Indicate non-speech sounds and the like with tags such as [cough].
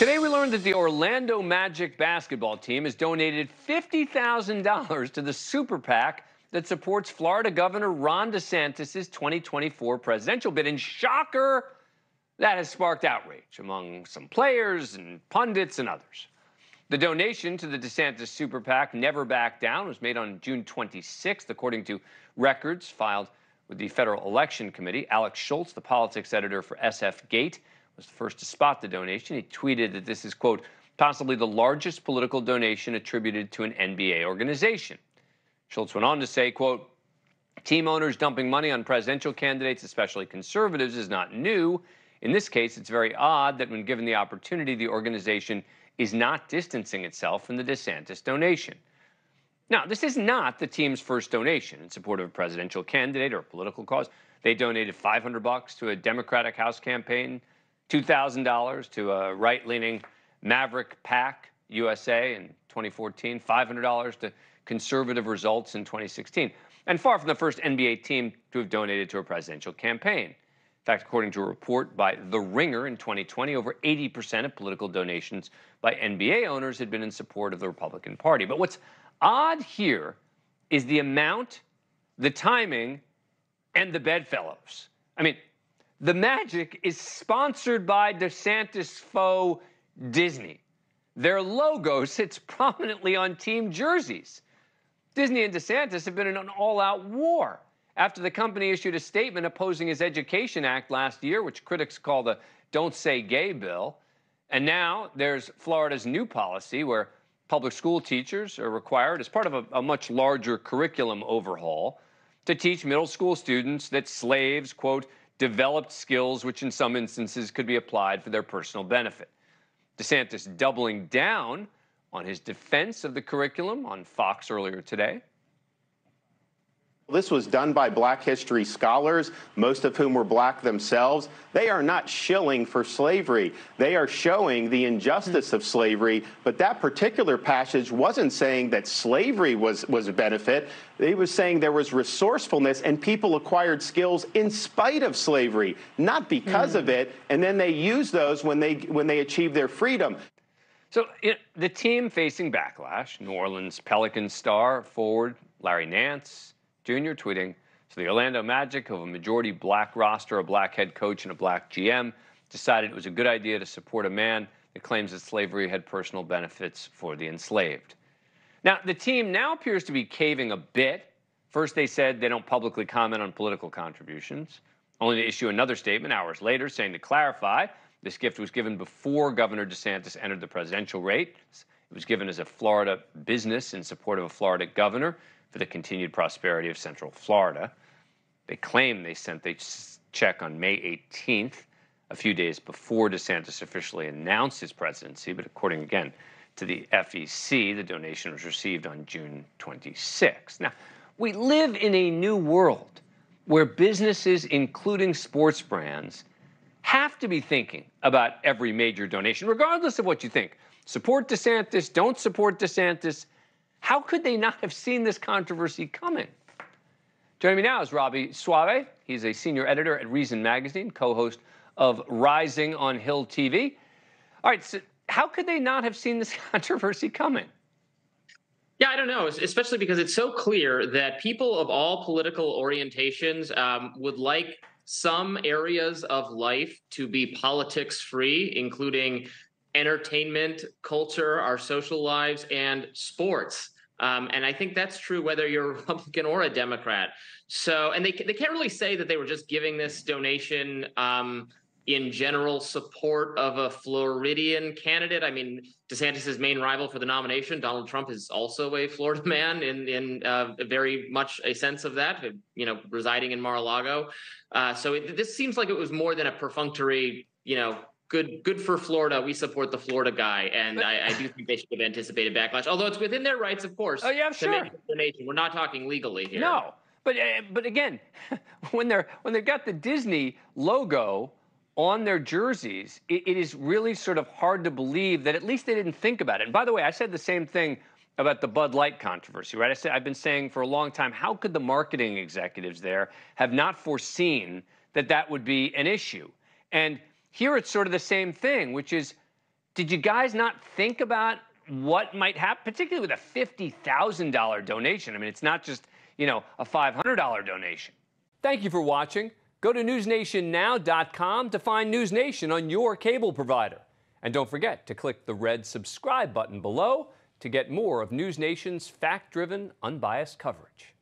Today we learned that the Orlando Magic basketball team has donated $50,000 to the super PAC that supports Florida Governor Ron DeSantis' 2024 presidential bid. And shocker, that has sparked outrage among some players and pundits and others. The donation to the DeSantis super PAC, Never Back Down, was made on June 26th, according to records filed with the Federal Election Committee. Alex Schultz, the politics editor for SF Gate, was the first to spot the donation. He tweeted that this is, quote, possibly the largest political donation attributed to an NBA organization. Schultz went on to say, quote, team owners dumping money on presidential candidates, especially conservatives, is not new. In this case, it's very odd that when given the opportunity, the organization is not distancing itself from the DeSantis donation. Now, this is not the team's first donation in support of a presidential candidate or a political cause. They donated 500 bucks to a Democratic House campaign, $2,000 to a right-leaning Maverick PAC USA in 2014, $500 to conservative results in 2016, and far from the first NBA team to have donated to a presidential campaign. In fact, according to a report by The Ringer in 2020, over 80% of political donations by NBA owners had been in support of the Republican Party. But what's odd here is the amount, the timing, and the bedfellows. I mean, the Magic is sponsored by DeSantis foe Disney. Their logo [laughs] sits prominently on team jerseys. Disney and DeSantis have been in an all out war after the company issued a statement opposing his Education Act last year, which critics call the Don't Say Gay bill. And now there's Florida's new policy where public school teachers are required, as part of a, a, much larger curriculum overhaul, to teach middle school students that slaves, quote, developed skills which in some instances could be applied for their personal benefit. DeSantis doubling down on his defense of the curriculum on Fox earlier today. This was done by black history scholars, most of whom were black themselves. They are not shilling for slavery. They are showing the injustice of slavery. But that particular passage wasn't saying that slavery was, was a benefit. It was saying there was resourcefulness and people acquired skills in spite of slavery, not because mm. of it. And then they use those when they, when they achieve their freedom. So know, the team facing backlash, New Orleans Pelicans star forward Larry Nance, Jr. tweeting, so the Orlando Magic, of a majority black roster, a black head coach, and a black GM, decided it was a good idea to support a man that claims that slavery had personal benefits for the enslaved. Now, the team now appears to be caving a bit. First, they said they don't publicly comment on political contributions, only to issue another statement hours later saying to clarify, this gift was given before Governor DeSantis entered the presidential race. It was given as a Florida business in support of a Florida governor for the continued prosperity of Central Florida. They claim they sent the check on May 18th, a few days before DeSantis officially announced his presidency, but according again to the FEC, the donation was received on June 26th. Now, we live in a new world where businesses, including sports brands, have to be thinking about every major donation, regardless of what you think. Support DeSantis, don't support DeSantis. How could they not have seen this controversy coming? Joining me now is Robby Soave. He's a senior editor at Reason Magazine, co host of Rising on Hill TV. All right, so how could they not have seen this [laughs] controversy coming? Yeah, I don't know, especially because it's so clear that people of all political orientations um, would like some areas of life to be politics free, including entertainment, culture, our social lives, and sports. Um, and I think that's true whether you're a [laughs] Republican or a Democrat. So, and they they can't really say that they were just giving this donation um, in general support of a Floridian candidate. I mean, DeSantis's main rival for the nomination, Donald Trump, is also a Florida [laughs] man in in uh, very much a sense of that. You know, residing in Mar-a-Lago. Uh, so it, this seems like it was more than a perfunctory, you know, good good for Florida. We support the Florida guy, and I, I, do think they should have anticipated backlash. Although it's within their rights, of course. Oh yeah, sure. donation. We're not talking legally here. No, but uh, but again, [laughs] when they're when they've got the Disney logo on their jerseys, it, it is really sort of hard to believe that at least they didn't think about it. And by the way, I said the same thing about the Bud Light controversy, right? I said I've been saying for a long time, how could the marketing executives there have not foreseen that that would be an issue? And here it's sort of the same thing, which is did you guys not think about what might happen, particularly with a $50,000 donation? I mean, it's not just, you know, a $500 donation. Thank you for watching. Go to newsnationnow.com to find News Nation on your cable provider. And don't forget to click the red subscribe button below to get more of News Nation's fact driven, unbiased coverage.